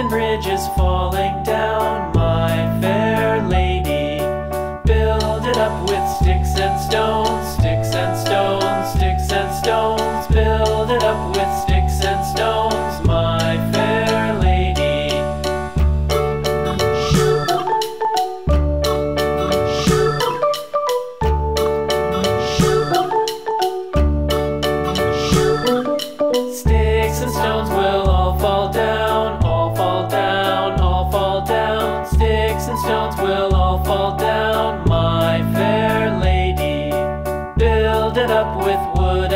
and bridges falling down, my fair lady. Build it up with and stones will all fall down, my fair lady. Build it up with wood